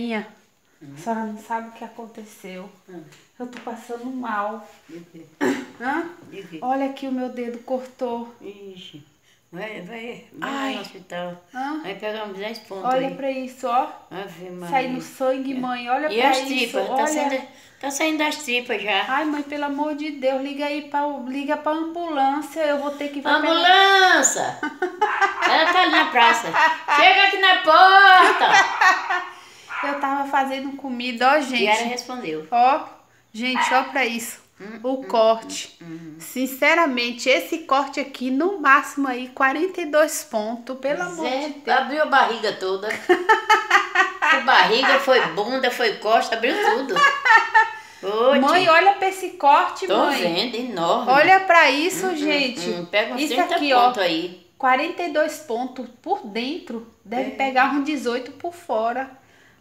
Minha, a senhora não sabe o que aconteceu. Hum. Eu tô passando mal. Hã? Olha aqui o meu dedo cortou. Ixi. Vai, vai, vai Ai. no hospital. Hã? Vai pegar uns 10 pontos Olha aí. pra isso, ó. Ave Maria. Saindo sangue, mãe. Olha E pra as isso. tripas? Tá saindo, tá saindo das tripas já. Ai, mãe, pelo amor de Deus, liga aí pra, liga pra ambulância. Eu vou ter que Ambulância! Ela tá ali na praça. Chega aqui na porta! Eu tava fazendo comida, ó, gente. E ela respondeu. Ó, gente, ó pra isso. Hum, o corte. Sinceramente, esse corte aqui, no máximo aí, 42 pontos. Pelo amor Zé, de Deus. abriu a barriga toda. Foi barriga, foi bunda, foi costa, abriu tudo. Ô, Mãe, tia, olha pra esse corte, tô mãe. vendo, enorme. Olha pra isso, gente. Hum, pega uns isso 30 aqui, ó. pontos aí. 42 pontos por dentro. Deve É. pegar uns 18 por fora.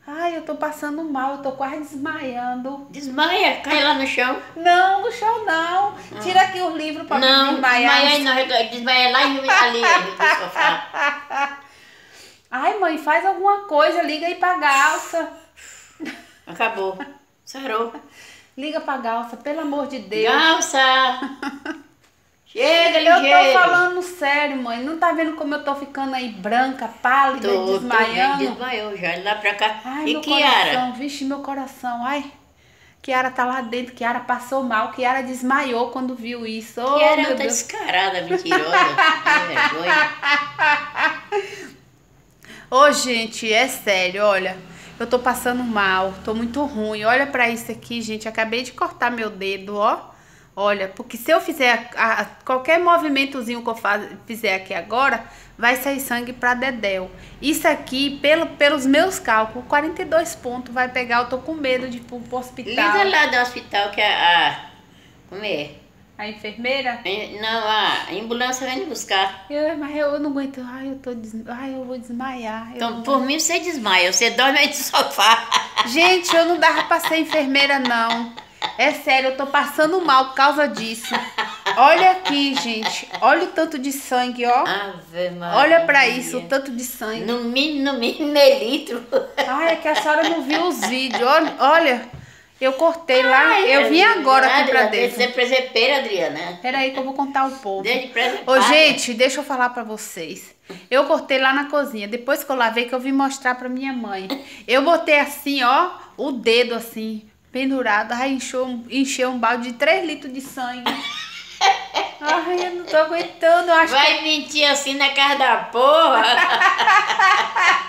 Ai, eu tô passando mal, eu tô quase desmaiando. Desmaia, cai lá no chão. Não, no chão não. Tira aqui os livros pra não, me desmaiar. desmaia não, desmaia lá e ali, ali no sofá. Ai, mãe, faz alguma coisa, liga aí pra galça. Acabou. Sarou. Liga pra galça, pelo amor de Deus. Galça! Chega, Eu ligeiro. tô falando sério, mãe. Não tá vendo como eu tô ficando aí branca, pálida, Tô, tô desmaiando? desmaiou já, lá pra cá. Ai, e meu Kiara? coração, vixe, meu coração. Ai, Kiara tá lá dentro, Kiara passou mal, Kiara desmaiou quando viu isso. Oh, Kiara meu tá Deus. descarada, mentirosa. que vergonha. Ô, gente, é sério, olha. Eu tô passando mal, tô muito ruim. Olha pra isso aqui, gente. Acabei de cortar meu dedo, ó. Olha, porque se eu fizer a- a- qualquer movimentozinho que eu faz- fizer aqui agora, vai sair sangue pra Dedéu. Isso aqui, pelo, pelos meus cálculos, 42 pontos vai pegar. Eu tô com medo de ir pro, pro hospital. Liga lá do hospital que a. a como é? A enfermeira? Não, a ambulância vem me buscar. Eu, mas eu não aguento. Ai, eu tô des... Ai, eu vou desmaiar. Eu Então, por mim, você desmaia. Você dorme aí no sofá. Gente, eu não dava pra ser enfermeira, não. É sério, eu tô passando mal por causa disso. Olha aqui, gente. Olha o tanto de sangue, ó. Olha pra isso, o tanto de sangue. No mínimo, no mínimo, meio litro. Ai, é que a senhora não viu os vídeos. Olha, olha eu cortei lá. Ai, Eu vim agora aqui pra dentro. Você é presepeira, Adriana. Peraí que eu vou contar o povo. Ô, gente, deixa eu falar pra vocês. Eu cortei lá na cozinha. Depois que eu lavei, que eu vim mostrar pra minha mãe. Eu botei assim, ó, o dedo assim, pendurado. Ai, encheu, encheu um balde de 3 litros de sangue. Ai, eu não tô aguentando. Eu acho Vai mentir assim na casa da porra.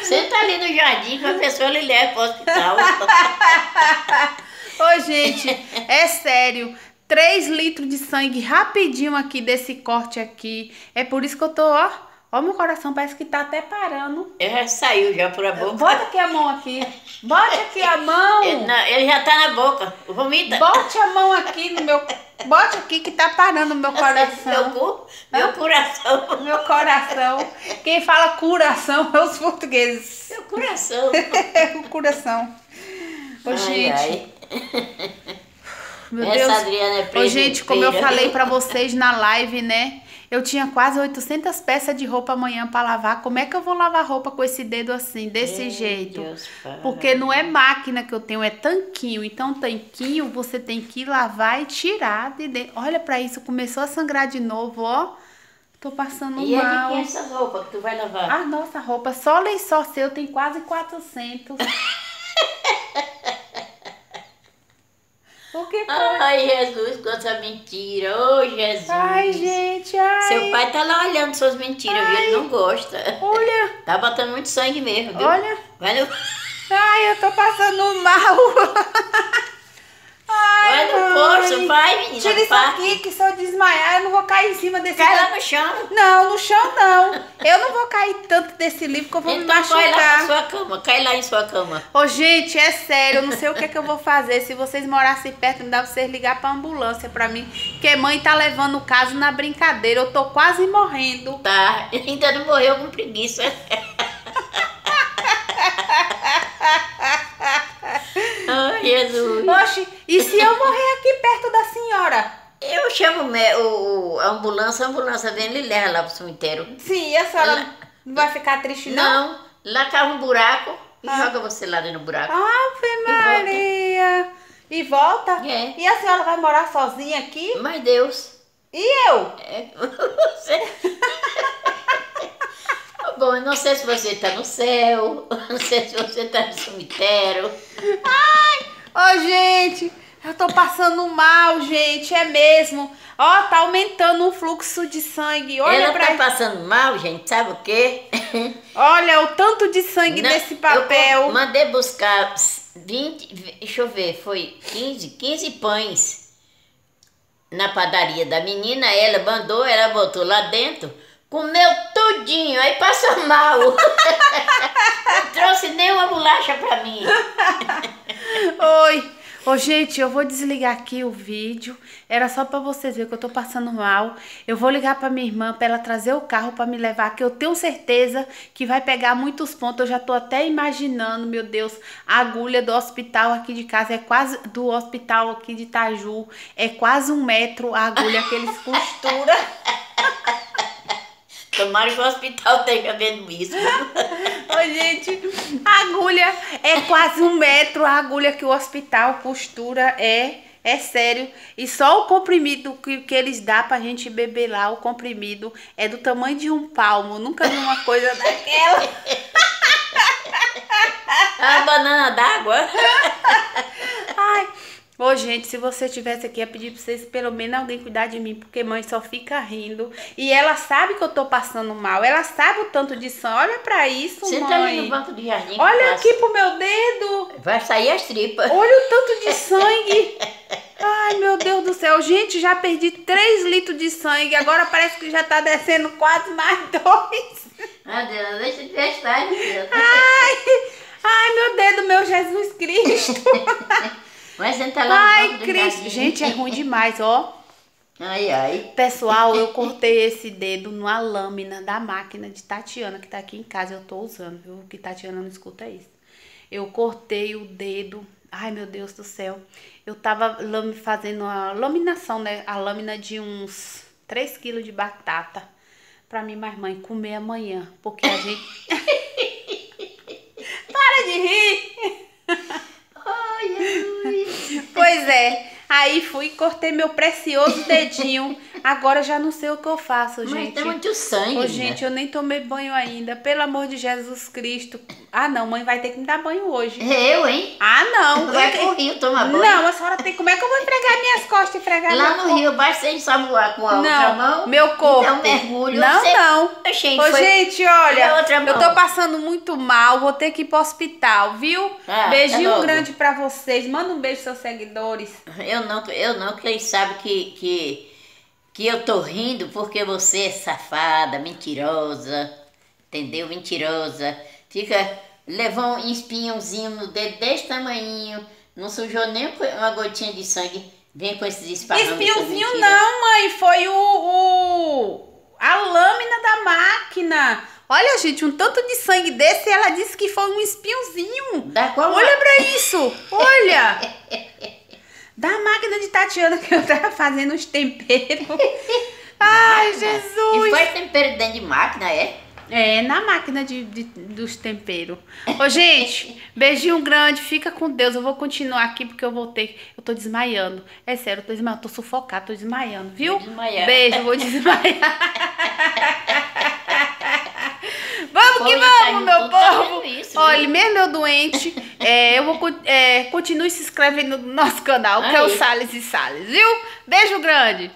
Você tá ali no jardim com a pessoa lhe leva pro hospital. que... Ô, gente, é sério. 3 litros de sangue rapidinho aqui desse corte aqui. É por isso que eu tô, ó. Ó, meu coração parece que tá até parando. Ele já saiu já por a boca. Bota aqui a mão aqui. Bote aqui a mão. Ele, não, ele já tá na boca. Vomita. Bote a mão aqui no meu. Bote aqui que tá parando o meu Meu, coração. cu, meu coração. Meu coração. Quem fala coração é os portugueses. Meu coração. É o coração. Ô, Ai, gente. ai. Meu Essa Deus. Adriana é Ô, gente, como eu falei pra vocês na live, né? Eu tinha quase 800 peças de roupa amanhã pra lavar. Como é que eu vou lavar roupa com esse dedo assim, desse Meu jeito? Deus. Porque não é máquina que eu tenho, é tanquinho. Então, tanquinho você tem que lavar e tirar de dentro. Olha pra isso, começou a sangrar de novo, ó. Tô passando E é mal. quem essas roupas que tu vai lavar? Ah, nossa, roupa, só lençol seu tem quase 400. O que foi? Ai, Jesus, quanta mentira. Ô, Jesus. Ai, gente, ai. Seu pai tá lá olhando suas mentiras, viu? Ele não gosta. Olha, Tá botando muito sangue mesmo, viu? olha. Vai no, Ai, eu tô passando mal. Ai, vai menina. Tira isso pá. aqui, que se eu desmaiar, eu não vou cair em cima desse Cai lá no chão. Não, no chão não. Eu não vou cair tanto desse livro que eu vou me Então vai lá na machucar. sua cama. Cai lá em sua cama. Ô, gente, é sério, eu não sei o que, é que eu vou fazer. Se vocês morassem perto, não dá pra vocês ligar pra ambulância pra mim. Porque mãe tá levando o caso na brincadeira. Eu tô quase morrendo. Tá. Ainda não morreu com preguiça. Jesus. Oxe, e se eu morrer aqui perto da senhora? Eu chamo o o, a ambulância, a ambulância vem e leva lá pro cemitério. Sim, e a senhora não vai ficar triste, não? Não, lá cava um buraco e joga você lá dentro do buraco. Ave Maria! E volta? É. E a senhora vai morar sozinha aqui? Mas Deus, E eu? é, você... Bom, eu não sei se você está no céu, não sei se você está no cemitério. Ô, gente, eu tô passando mal, gente, é mesmo. Ó, tá aumentando o fluxo de sangue. Olha Ela pra tá passando mal, gente, sabe o quê? Olha o tanto de sangue Não, nesse Eu papel. co- mandei buscar 20, deixa eu ver, foi 15, 15 pães na padaria da menina. Ela mandou, ela botou lá dentro, comeu tudinho, aí passou mal. Não trouxe nenhuma bolacha pra mim. Oi. Ô, gente, eu vou desligar aqui o vídeo. Era só pra vocês verem que eu tô passando mal. Eu vou ligar pra minha irmã pra ela trazer o carro pra me levar, que eu tenho certeza que vai pegar muitos pontos. Eu já tô até imaginando, meu Deus, a agulha do hospital aqui de casa é quase do hospital aqui de Itaju, é quase um metro a agulha que eles costuram. Tomara que o hospital esteja vendo isso. Ô, gente, a agulha é quase um metro. A agulha que o hospital costura é, é sério. E só o comprimido que, que eles dão pra gente beber lá, o comprimido, é do tamanho de um palmo. Nunca vi uma coisa daquela. A banana d'água. Ô, gente, se você estivesse aqui, ia pedir pra vocês, pelo menos, alguém cuidar de mim, porque mãe só fica rindo. E ela sabe que eu tô passando mal. Ela sabe o tanto de sangue. Olha pra isso, Senta ali no mãe. banco de jardim. Olha aqui pro meu dedo. Vai sair as tripas. Olha o tanto de sangue. Ai, meu Deus do céu. Gente, já perdi 3 litros de sangue. Agora parece que já tá descendo quase mais dois. Ah, Deus, deixa de testar, Deus. Ai, ai, meu dedo, meu Jesus Cristo. Mas senta lá Ai, do Cristo. Gente, é ruim demais, ó. Ai, ai. Pessoal, eu cortei esse dedo numa lâmina da máquina de Tatiana, que tá aqui em casa. Eu tô usando, viu? Que Tatiana não escuta isso. Eu cortei o dedo. Ai, meu Deus do céu. Eu tava fazendo a laminação, né? A lâmina de uns 3 quilos de batata. Pra mim, mais mãe, comer amanhã. Porque a gente. Para de rir! Ai, Jesus. Pois é. Aí fui e cortei meu precioso dedinho. Agora já não sei o que eu faço, Mas gente. tem muito sangue. Ô, né? gente, eu nem tomei banho ainda. Pelo amor de Jesus Cristo. Ah, não, mãe vai ter que me dar banho hoje. Eu, hein? Ah, não. Vai Eu- pro rio tomar banho. Não, a senhora tem. Como é que eu vou entregar minhas costas e fregar Lá no corpo? rio, basta você só voar com a outra Não, mão. meu corpo. Então mergulho. Não, você... não. Gente, Ô, gente, a olha, outra eu tô passando muito mal, vou ter que ir pro hospital, viu? Ah, Beijinho tá logo. grande pra vocês. Manda um beijo seus seguidores. Eu não, eu não, quem sabe que, que, que eu tô rindo porque você é safada, mentirosa, entendeu? Mentirosa. Fica, levou um espinhãozinho no dedo desse tamanho, não sujou nem uma gotinha de sangue, vem com esses essas Espinhozinho não, mãe, foi o, o a lâmina da máquina. Olha, gente, um tanto de sangue desse, ela disse que foi um espinhozinho. Da qual Olha pra isso, olha. Da máquina de Tatiana que eu tava fazendo os temperos. Ai, E Jesus. faz tempero dentro de máquina, é? É, na máquina de, de- dos temperos. Ô, gente, beijinho grande, fica com Deus. Eu vou continuar aqui porque eu voltei. Eu tô desmaiando. É sério, eu tô desmaiando, tô sufocada, tô desmaiando, viu? Vou desmaiar. Beijo, vou desmaiar. vamos que tá vamos, meu povo. Olha, mesmo eu doente, é, eu vou é, continue se inscrevendo no nosso canal, que é o Aí. Salles e Salles, viu? Beijo grande.